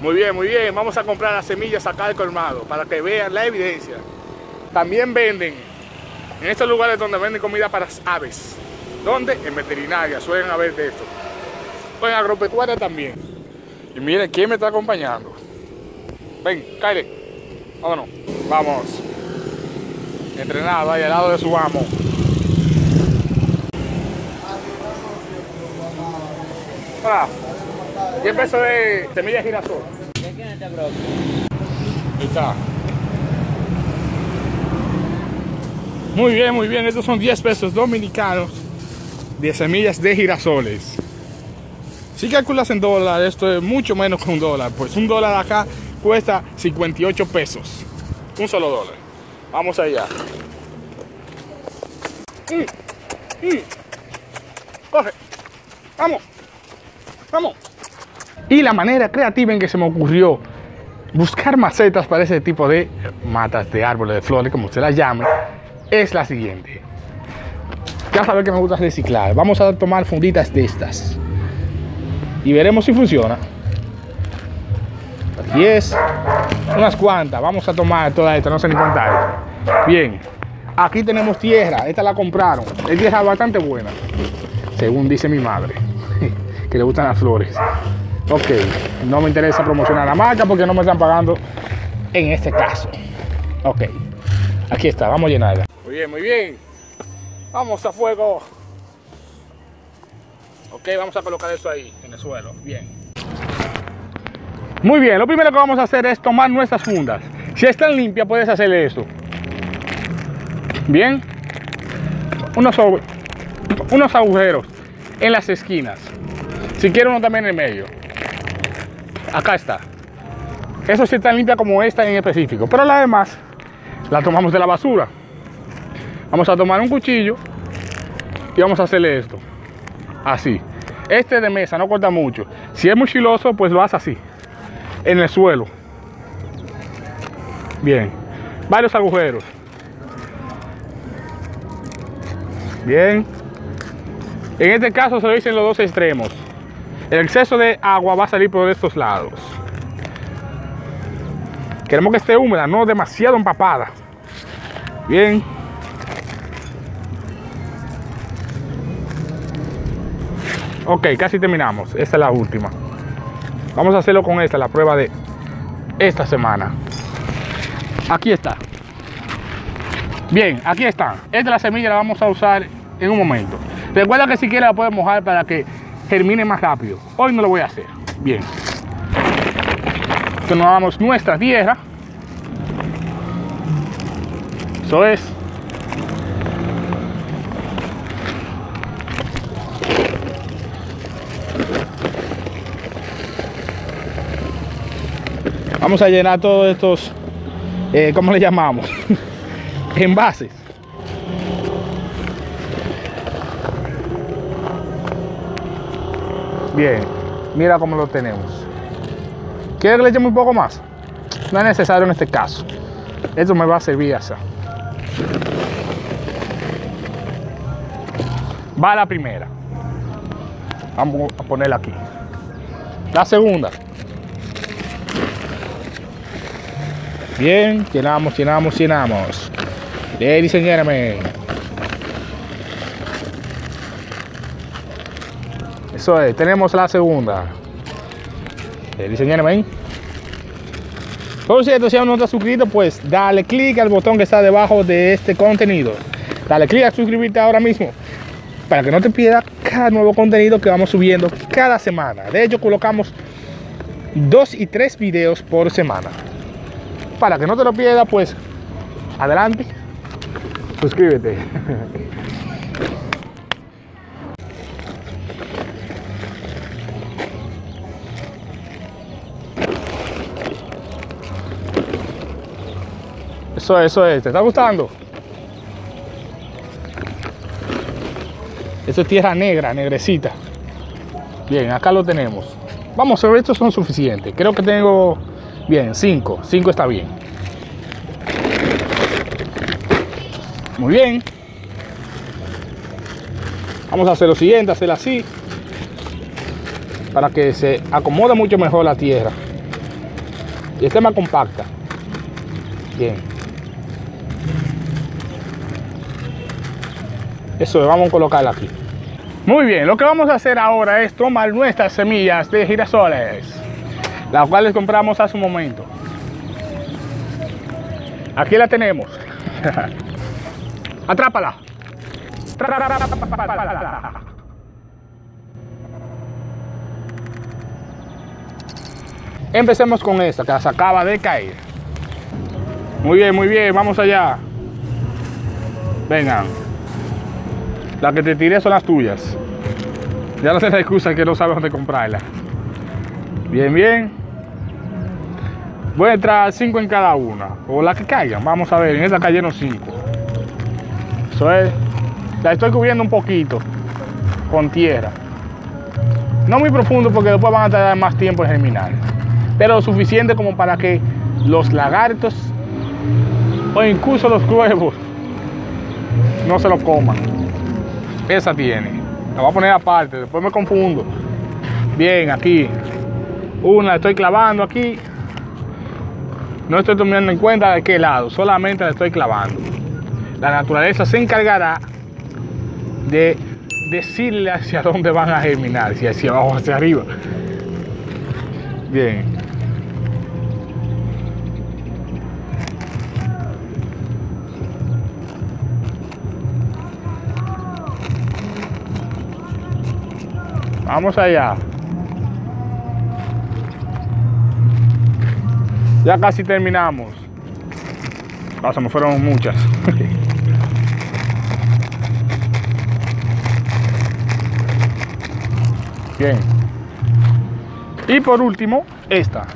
Muy bien, muy bien. Vamos a comprar las semillas acá del colmado para que vean la evidencia. También venden en estos lugares donde venden comida para aves. ¿Dónde? En veterinaria. Suelen haber de esto. O en agropecuaria también. Y miren quién me está acompañando. Ven, Kyle. Vámonos. Vamos. Entrenado ahí al lado de su amo. Hola. 10 pesos de semillas de girasol. ¿De quién es este bro? Está. Muy bien, muy bien. Estos son 10 pesos dominicanos de semillas de girasoles. Si calculas en dólares, esto es mucho menos que un dólar. Pues un dólar acá cuesta 58 pesos. Un solo dólar. Vamos allá. Mm, mm. Coge. Vamos. Vamos. Y la manera creativa en que se me ocurrió buscar macetas para ese tipo de matas de árboles, de flores, como usted las llame, es la siguiente. Ya sabe que me gusta reciclar. Vamos a tomar funditas de estas. Y veremos si funciona. 10, unas cuantas. Vamos a tomar toda esta, no sé ni contar. Bien, aquí tenemos tierra. Esta la compraron. Es tierra bastante buena, según dice mi madre, que le gustan las flores. Ok, no me interesa promocionar la marca porque no me están pagando en este caso. Ok, aquí está, vamos a llenarla. Muy bien, muy bien. Vamos a fuego. Ok, vamos a colocar eso ahí, en el suelo. Bien. Muy bien, lo primero que vamos a hacer es tomar nuestras fundas. Si están limpias, puedes hacer esto. Bien. Unos, unos agujeros en las esquinas. Si quiere uno también en el medio. Acá está. Eso sí está limpia como esta en específico. Pero la demás la tomamos de la basura. Vamos a tomar un cuchillo y vamos a hacerle esto. Así. Este de mesa no corta mucho. Si es muy chiloso, pues lo hace así. En el suelo. Bien. Varios agujeros. Bien. En este caso se lo dicen los dos extremos. El exceso de agua va a salir por estos lados. Queremos que esté húmeda, no demasiado empapada. Bien. Ok, casi terminamos. Esta es la última. Vamos a hacerlo con esta, la prueba de esta semana. Aquí está. Bien, aquí está. Esta es la semilla, la vamos a usar en un momento. Recuerda que si quieres la puedes mojar para que germine más rápido. Hoy no lo voy a hacer. Bien. Tomamos nuestra tierra. Eso es. Vamos a llenar todos estos, eh, ¿cómo le llamamos? Envases. Bien, mira cómo lo tenemos. ¿Quiere que le echemos un poco más? No es necesario en este caso. Esto me va a servir así. Va la primera. Vamos a ponerla aquí. La segunda. Bien, llenamos, llenamos, llenamos. Ladies and. Eso es, tenemos la segunda. Ladies and gentlemen. Por cierto, si aún no estás suscrito, pues dale click al botón que está debajo de este contenido. Dale click a suscribirte ahora mismo para que no te pierdas cada nuevo contenido que vamos subiendo cada semana. De hecho, colocamos dos y tres videos por semana. Para que no te lo pierdas, pues adelante, suscríbete. Eso es, eso es. ¿Te está gustando? Eso es tierra negra, negrecita. Bien, acá lo tenemos. Vamos, sobre estos son suficientes. Creo que tengo, bien, cinco. Cinco está bien. Muy bien. Vamos a hacer lo siguiente, hacerlo así. Para que se acomode mucho mejor la tierra. Y esta es más compacta. Bien. Eso, vamos a colocarla aquí. Muy bien, lo que vamos a hacer ahora es tomar nuestras semillas de girasoles, las cuales compramos hace un momento. Aquí la tenemos. Atrápala. Empecemos con esta que se acaba de caer. Muy bien, muy bien, vamos allá. Vengan. Las que te tiré son las tuyas. Ya no se la excusa que no sabes dónde comprarla. Bien, bien. Voy a entrar 5 en cada una. O las que caigan. Vamos a ver. En esta cayeron 5. Eso es. La estoy cubriendo un poquito. Con tierra. No muy profundo porque después van a tardar más tiempo en germinar. Pero lo suficiente como para que los lagartos o incluso los huevos no se lo coman. Esa tiene. La voy a poner aparte. Después me confundo. Bien, aquí. Una la estoy clavando aquí. No estoy tomando en cuenta de qué lado, solamente la estoy clavando. La naturaleza se encargará de decirle hacia dónde van a germinar, si hacia abajo o hacia arriba. Bien. Vamos allá. Ya casi terminamos. Ah, se me fueron muchas. Bien. Y por último, esta.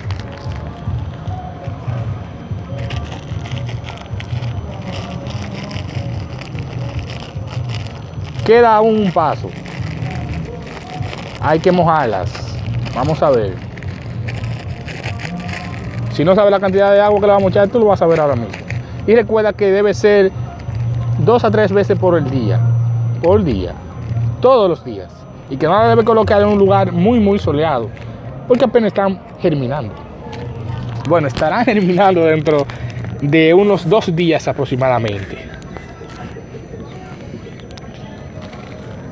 Queda un paso. Hay que mojarlas. Vamos a ver. Si no sabes la cantidad de agua que le vamos a echar, tú lo vas a ver ahora mismo. Y recuerda que debe ser dos a tres veces por el día. Por día. Todos los días. Y que no la debe colocar en un lugar muy, muy soleado. Porque apenas están germinando. Bueno, estarán germinando dentro de unos dos días aproximadamente.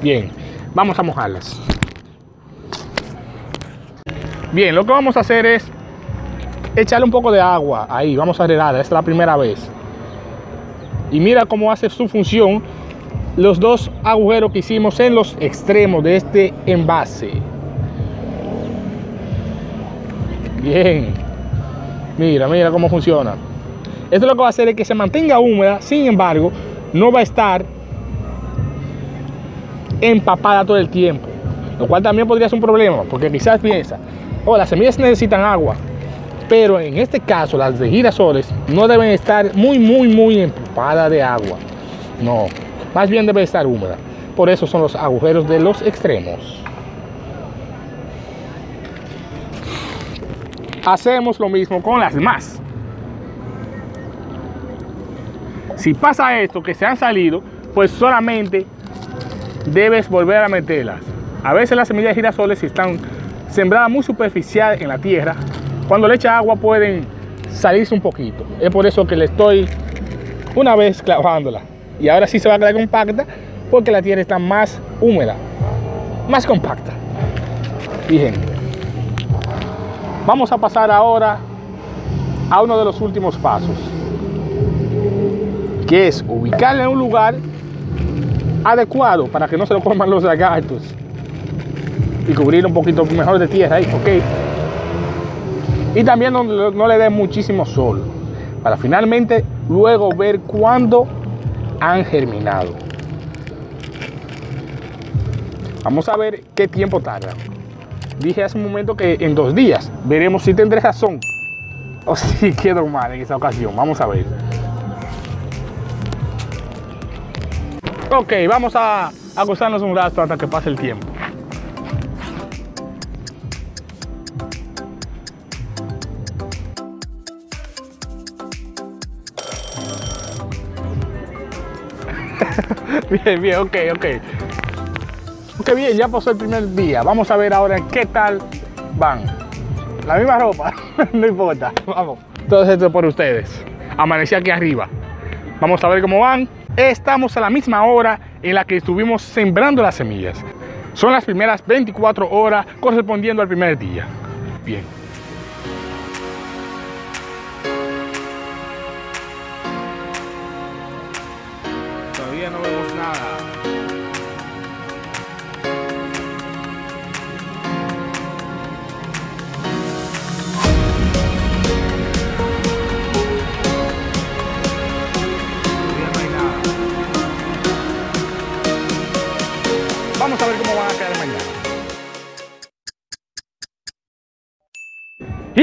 Bien, vamos a mojarlas. Bien, lo que vamos a hacer es echarle un poco de agua ahí, vamos a regarla, esta es la primera vez. Y mira cómo hace su función los dos agujeros que hicimos en los extremos de este envase. Bien, mira, mira cómo funciona. Esto lo que va a hacer es que se mantenga húmeda, sin embargo, no va a estar empapada todo el tiempo. Lo cual también podría ser un problema, porque quizás piensa, oh, las semillas necesitan agua, pero en este caso las de girasoles no deben estar muy, muy, muy empapadas de agua. No, más bien debe estar húmeda. Por eso son los agujeros de los extremos. Hacemos lo mismo con las demás. Si pasa esto, que se han salido, pues solamente debes volver a meterlas. A veces las semillas de girasoles, si están sembradas muy superficial en la tierra, cuando le echa agua pueden salirse un poquito. Es por eso que le estoy una vez clavándola. Y ahora sí se va a quedar compacta porque la tierra está más húmeda, más compacta. Bien. Vamos a pasar ahora a uno de los últimos pasos, que es ubicarla en un lugar adecuado para que no se lo coman los lagartos y cubrir un poquito mejor de tierra ahí, ok. Y también no, no le dé muchísimo sol, para finalmente luego ver cuándo han germinado. Vamos a ver qué tiempo tarda. Dije hace un momento que en dos días veremos si tendré razón o si quedo mal en esa ocasión. Vamos a ver. Ok, vamos a acostarnos un rato hasta que pase el tiempo. Bien, bien, ok, ok. Ok, bien, ya pasó el primer día. Vamos a ver ahora qué tal van. La misma ropa, no importa. Vamos. Todo esto por ustedes. Amanecí aquí arriba. Vamos a ver cómo van. Estamos a la misma hora en la que estuvimos sembrando las semillas. Son las primeras 24 horas correspondiendo al primer día. Bien.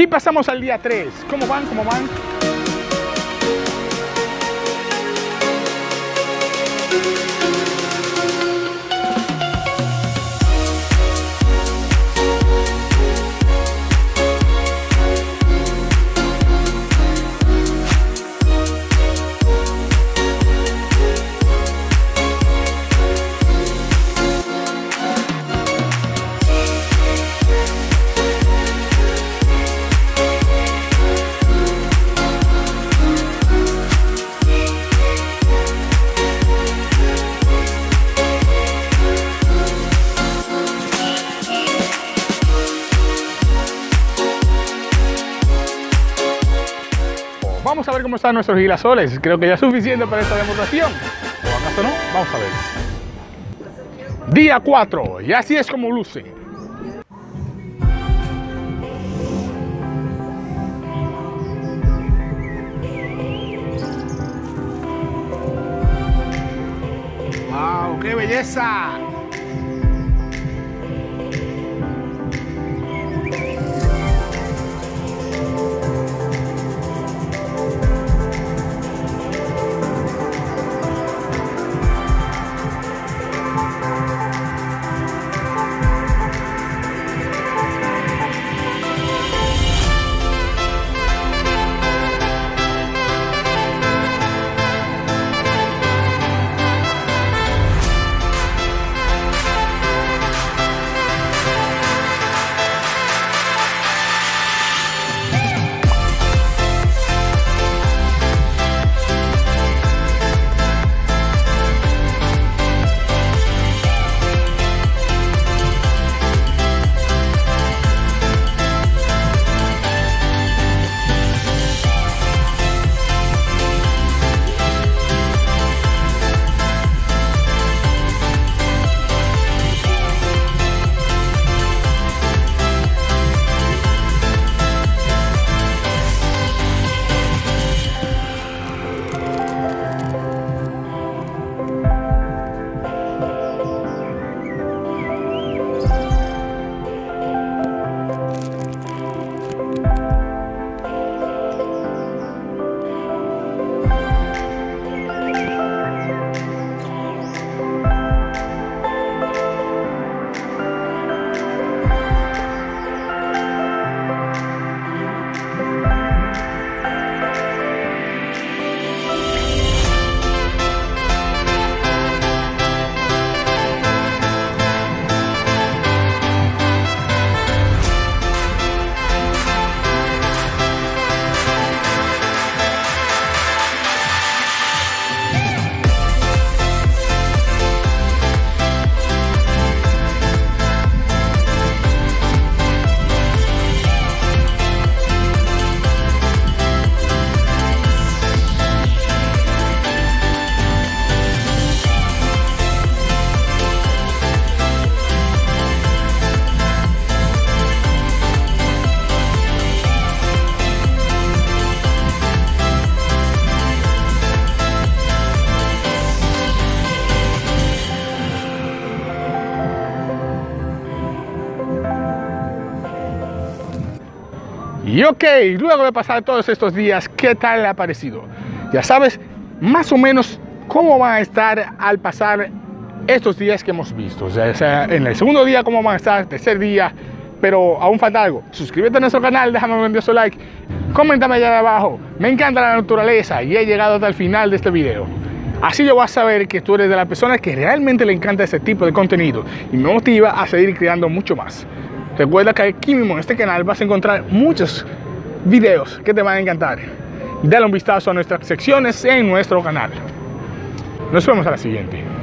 Y pasamos al día 3. ¿Cómo van? ¿Cómo van? Vamos a ver cómo están nuestros girasoles. Creo que ya es suficiente para esta demostración. ¿O acaso no? Vamos a ver. Día 4. Y así es como luce. ¡Wow! ¡Qué belleza! Y ok, luego de pasar todos estos días, ¿qué tal ha parecido? Ya sabes más o menos cómo van a estar al pasar estos días que hemos visto. O sea, en el segundo día cómo van a estar, tercer día, pero aún falta algo. Suscríbete a nuestro canal, déjame un grandioso like, coméntame allá abajo. Me encanta la naturaleza y he llegado hasta el final de este video. Así yo voy a saber que tú eres de las personas que realmente le encanta ese tipo de contenido y me motiva a seguir creando mucho más. Recuerda que aquí mismo en este canal vas a encontrar muchos videos que te van a encantar. Dale un vistazo a nuestras secciones en nuestro canal. Nos vemos a la siguiente.